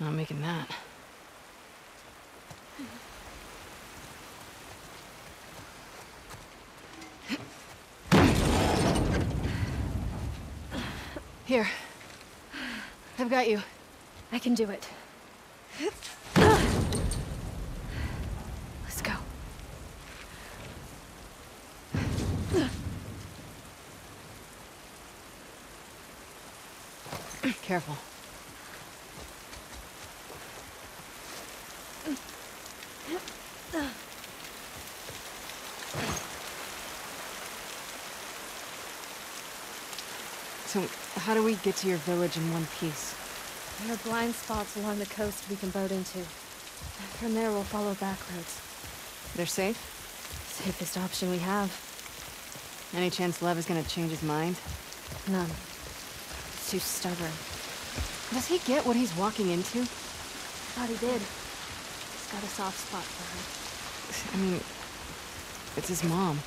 Not making that. Here. I've got you. I can do it. Let's go. Careful. How do we get to your village in one piece? There are blind spots along the coast we can boat into. From there, we'll follow back roads. They're safe? Safest option we have. Any chance Lev is gonna change his mind? None. He's too stubborn. Does he get what he's walking into? Thought he did. He's got a soft spot for her. I mean, it's his mom.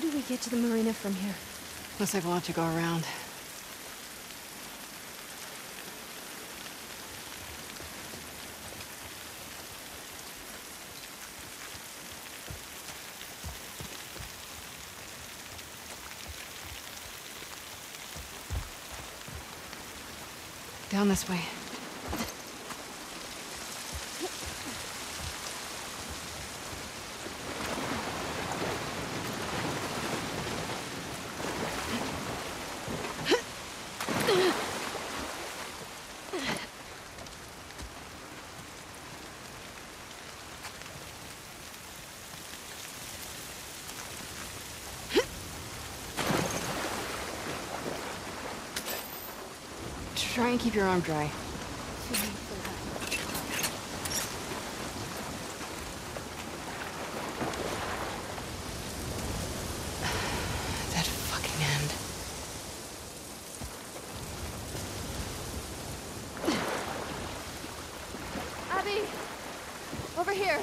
How do we get to the marina from here? Looks like we'll have to go around. Down this way. Try and keep your arm dry. That fucking end. Abby! Over here!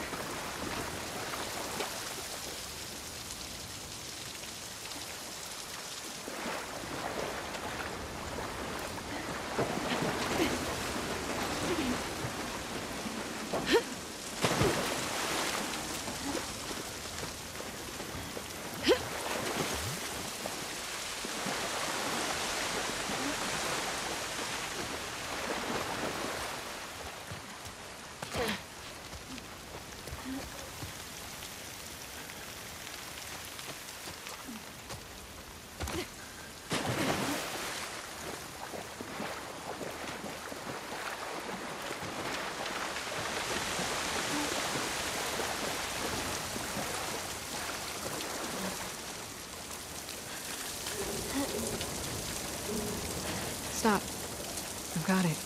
Stop. I've got it.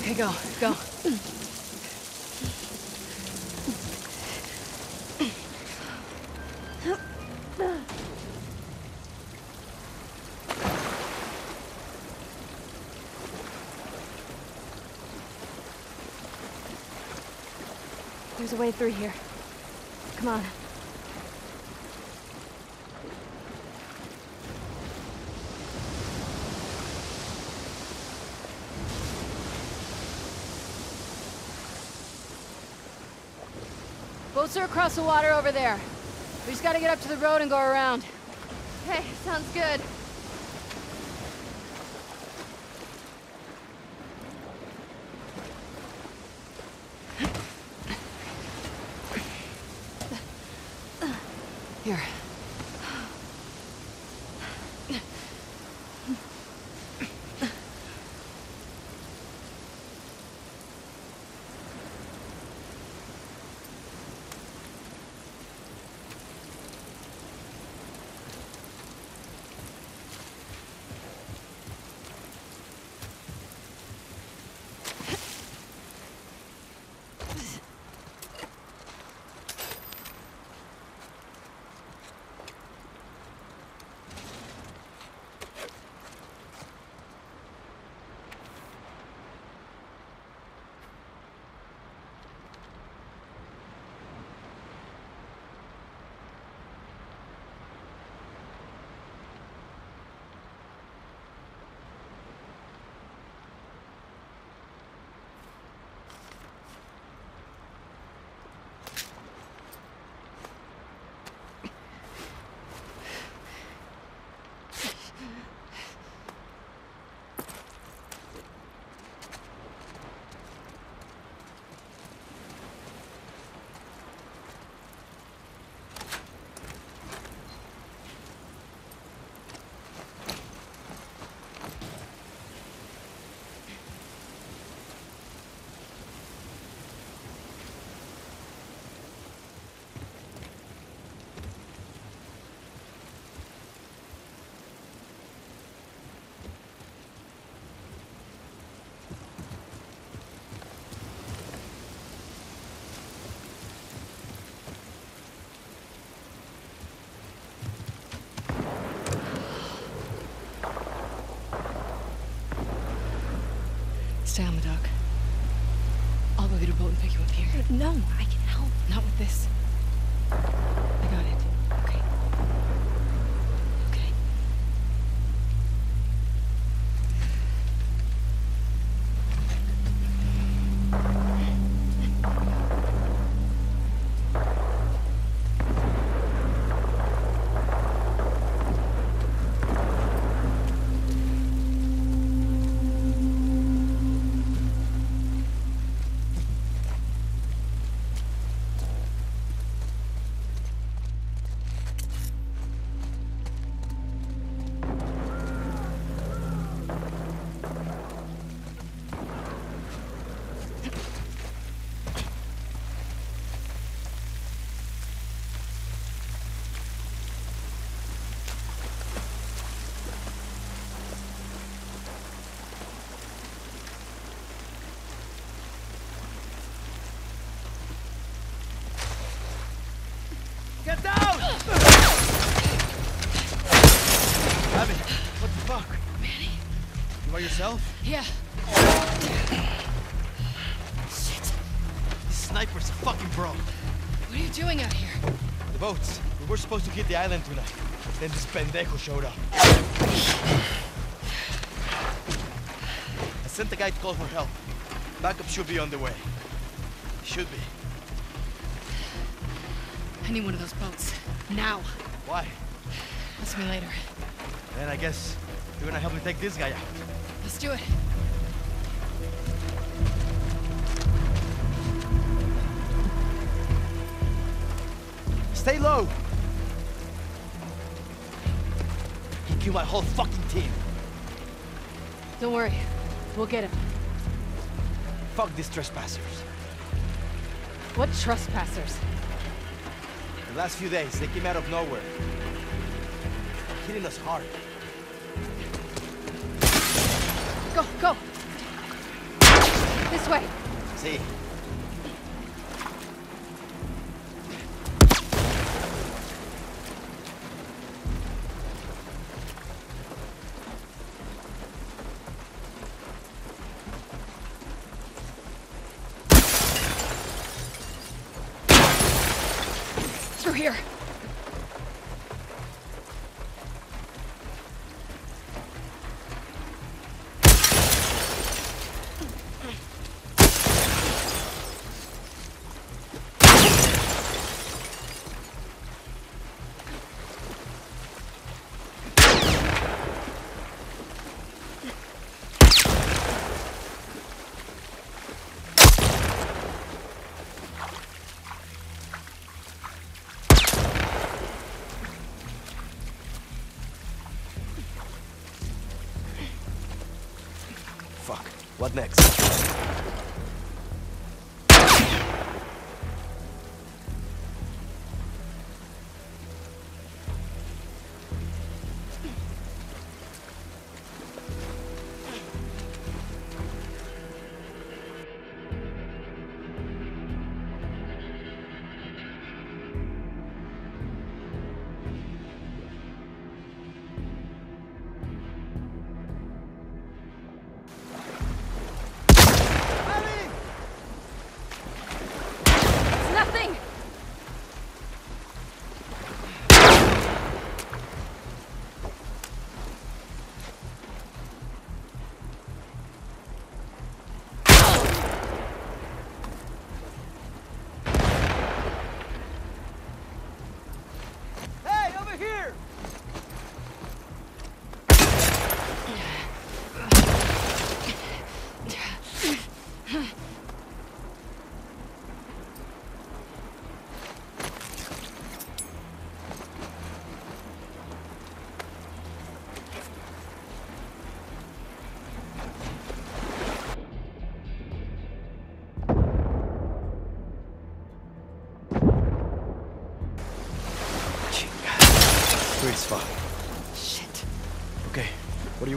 Okay, go, go. There's a way through here. Come on. bouncer across the water over there. We just gotta get up to the road and go around. Okay, sounds good. Here. Stay on the dock. I'll go get a boat and pick you up here. No, I can help. Not with this. Yourself? Yeah. Shit. This sniper's a fucking bro. What are you doing out here? The boats. We were supposed to hit the island tonight. Then this pendejo showed up. I sent the guy to call for help. Backup should be on the way. Should be. I need one of those boats. Now. Why? Ask me later. Then I guess you're gonna help me take this guy out. Do it. Stay low! He killed my whole fucking team. Don't worry. We'll get him. Fuck these trespassers. What trespassers? The last few days, they came out of nowhere. Hitting us hard. Go, go! This way! See? What next?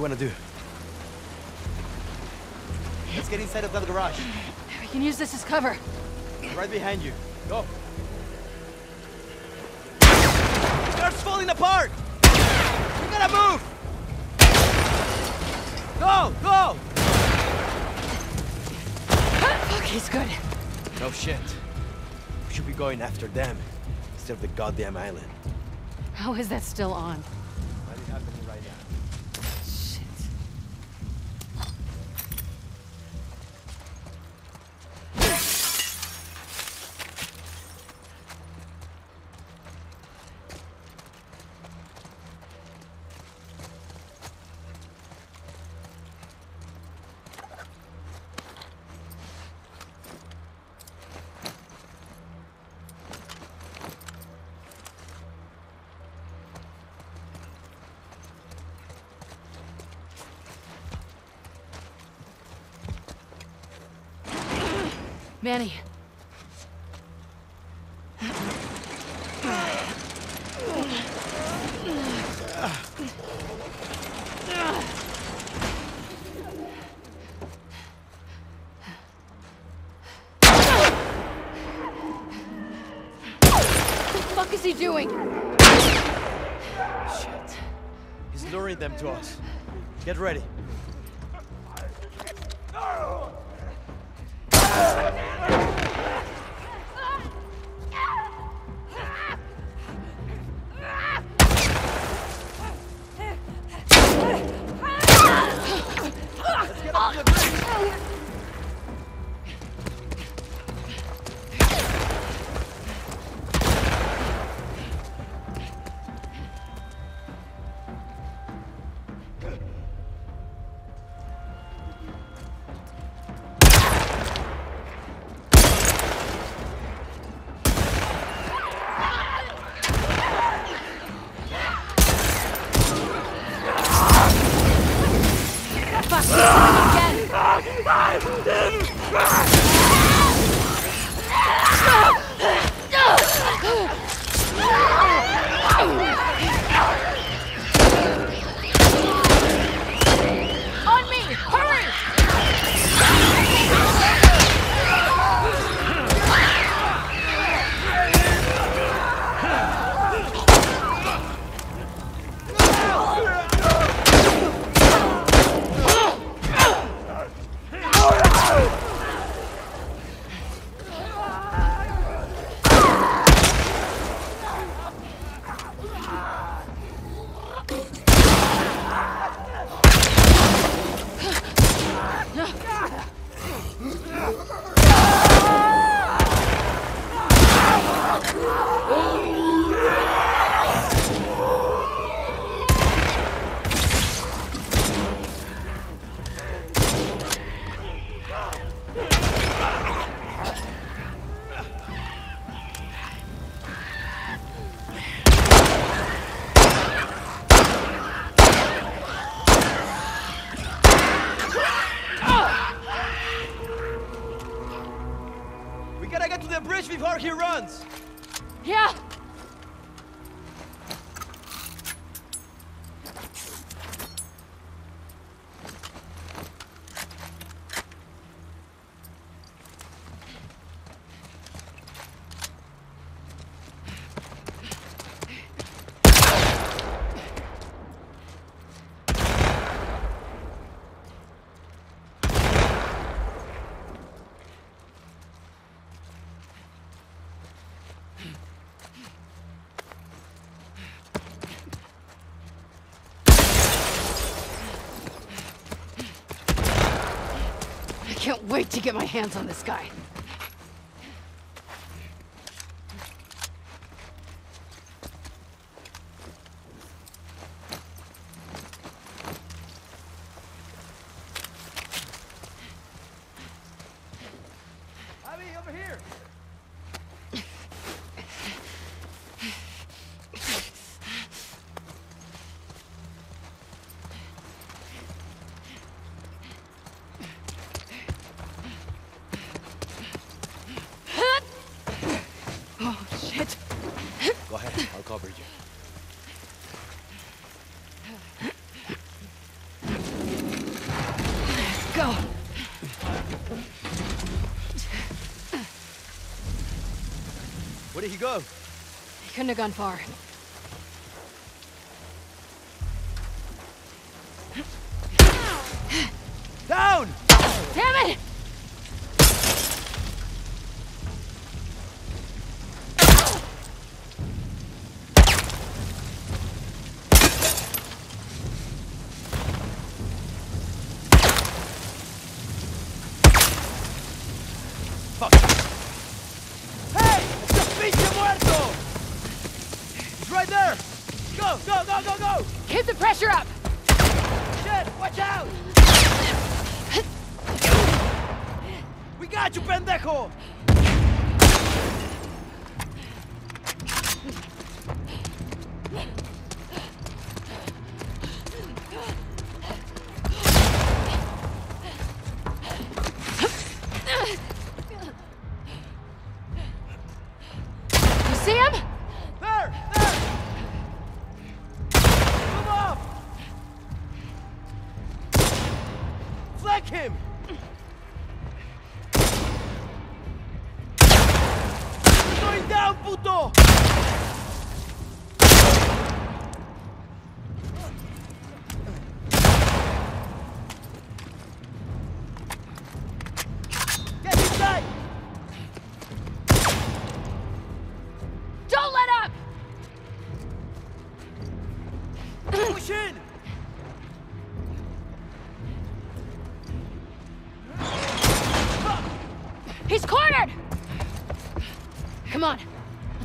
Want to do? Let's get inside of that garage. We can use this as cover. Right behind you. Go. The car's falling apart! We gotta move! Go! Go! Fuck, he's good. No shit. We should be going after them instead of the goddamn island. How is that still on? Might be happening right now. Shit. Manny. What the fuck is he doing? Shit. He's luring them to us. Get ready. Wait to get my hands on this guy. Abby, over here! Oh, shit. Go ahead, I'll cover you. Go. Where did he go? He couldn't have gone far.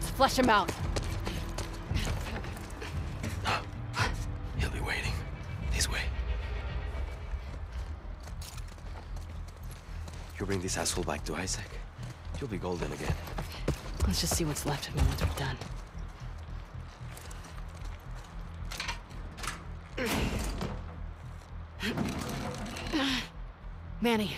Let's flush him out. He'll be waiting. This way. You bring this asshole back to Isaac, you'll be golden again. Let's just see what's left of him once we're done. Manny,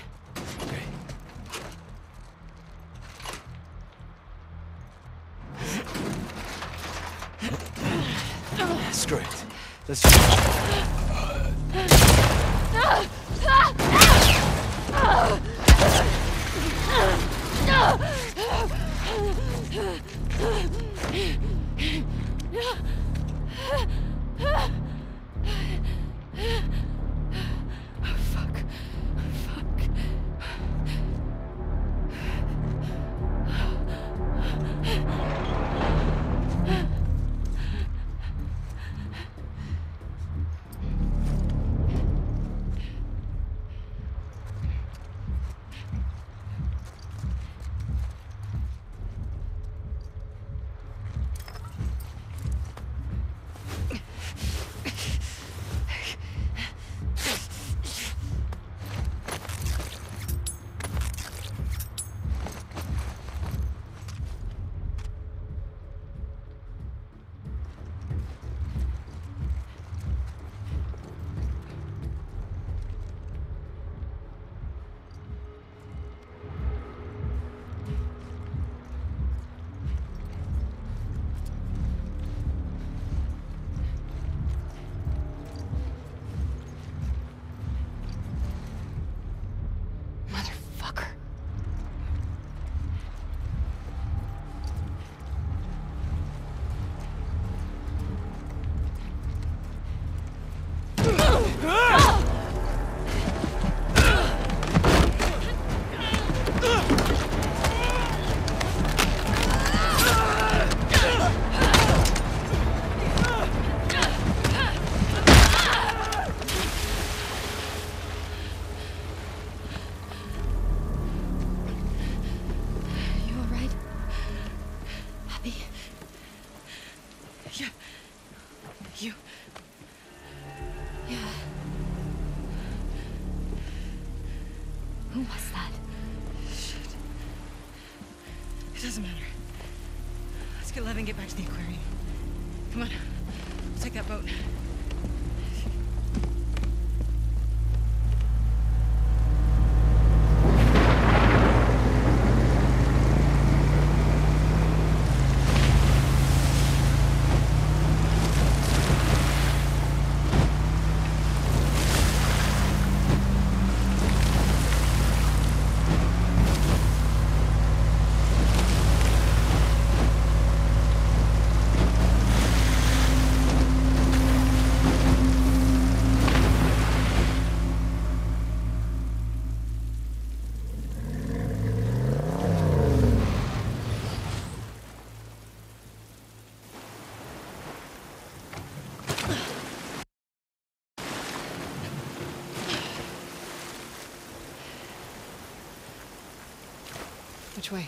Way?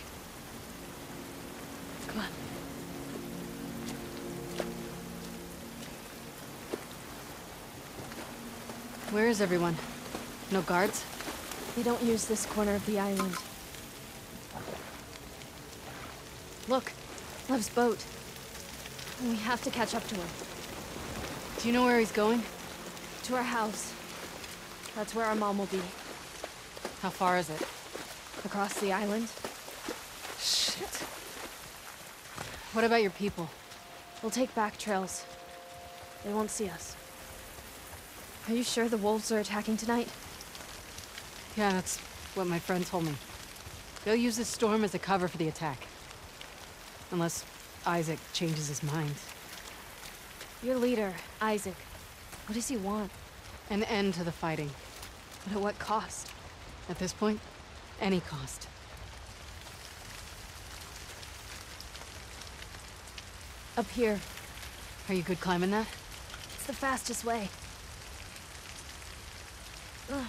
Come on. Where is everyone? No guards? We don't use this corner of the island. Look, Lev's boat. We have to catch up to him. Do you know where he's going? To our house. That's where our mom will be. How far is it? Across the island. Shit. What about your people? We'll take back trails. They won't see us. Are you sure the wolves are attacking tonight? Yeah, that's what my friend told me. They'll use this storm as a cover for the attack. Unless Isaac changes his mind. Your leader, Isaac. What does he want? An end to the fighting. But at what cost? At this point, any cost. Up here. Are you good climbing that? It's the fastest way. Ugh.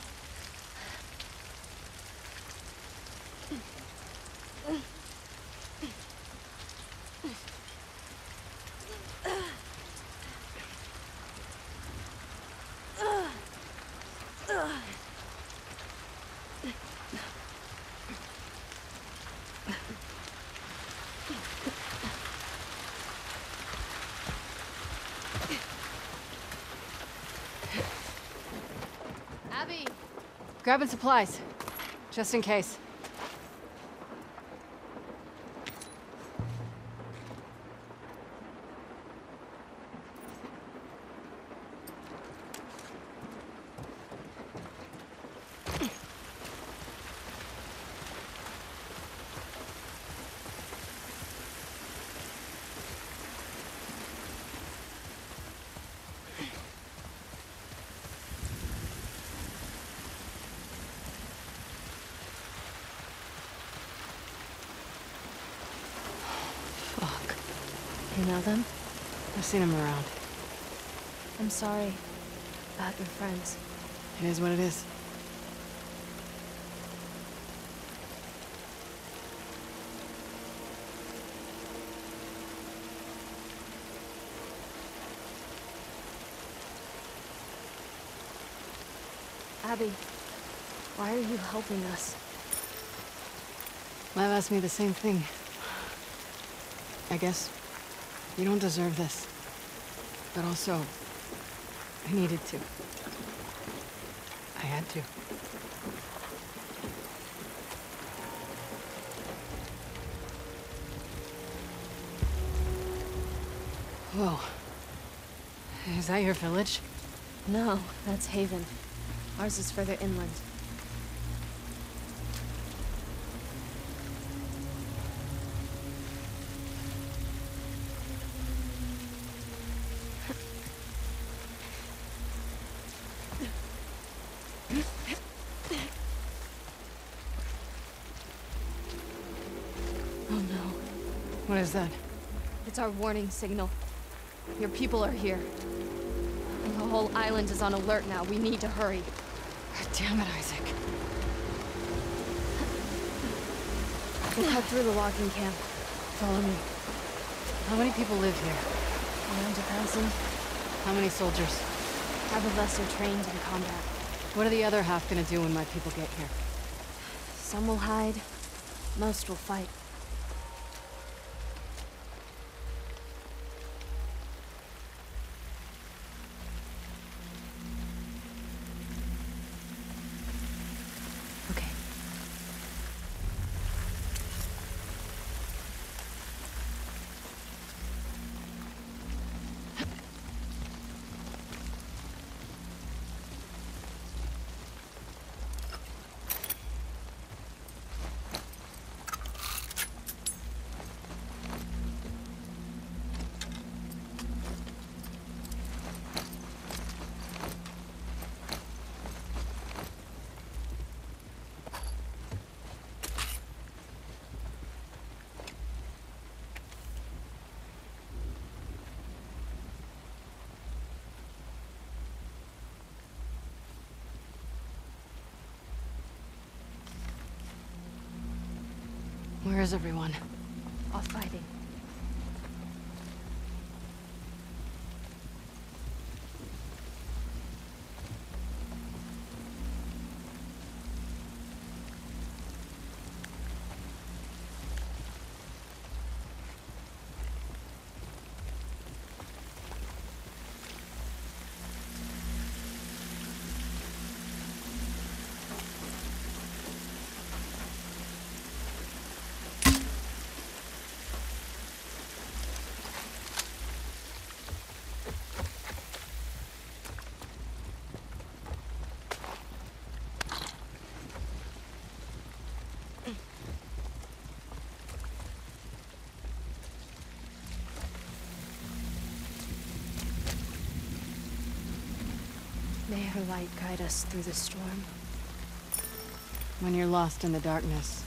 Grabbing supplies. Just in case. You know them? I've seen him around. I'm sorry about your friends. It is what it is. Abby, why are you helping us? Lev asked me the same thing. I guess you don't deserve this. But also, I needed to. I had to. Whoa. Is that your village? No, that's Haven. Ours is further inland. Warning signal. Your people are here. And the whole island is on alert now. We need to hurry. God damn it, Isaac. We'll cut through the logging camp. Follow me. How many people live here? Around a thousand. How many soldiers? Half of us are trained in combat. What are the other half gonna do when my people get here? Some will hide. Most will fight. Where is everyone? Off fighting. Her light guide us through the storm. When you're lost in the darkness,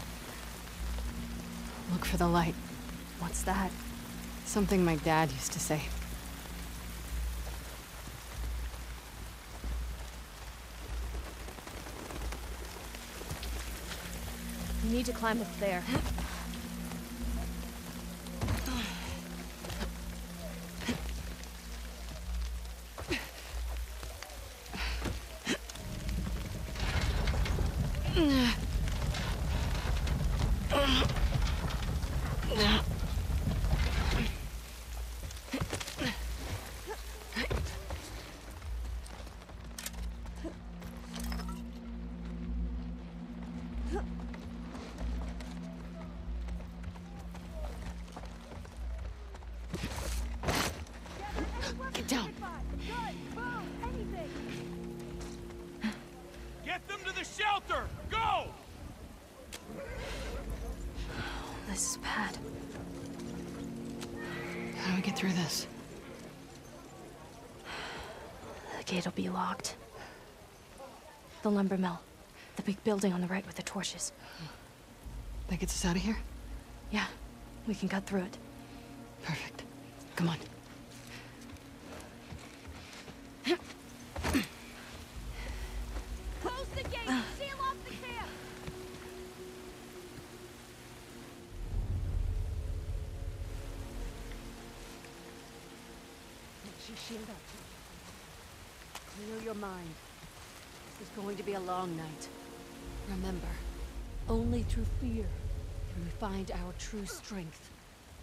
look for the light. What's that? Something my dad used to say. We need to climb up there. get through this? The gate'll be locked. The lumber mill. The big building on the right with the torches. That gets us out of here? Yeah, we can cut through it. Perfect. Come on. Long night. Remember, only through fear can we find our true strength.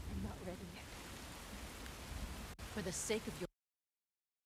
I'm not ready yet. For the sake of your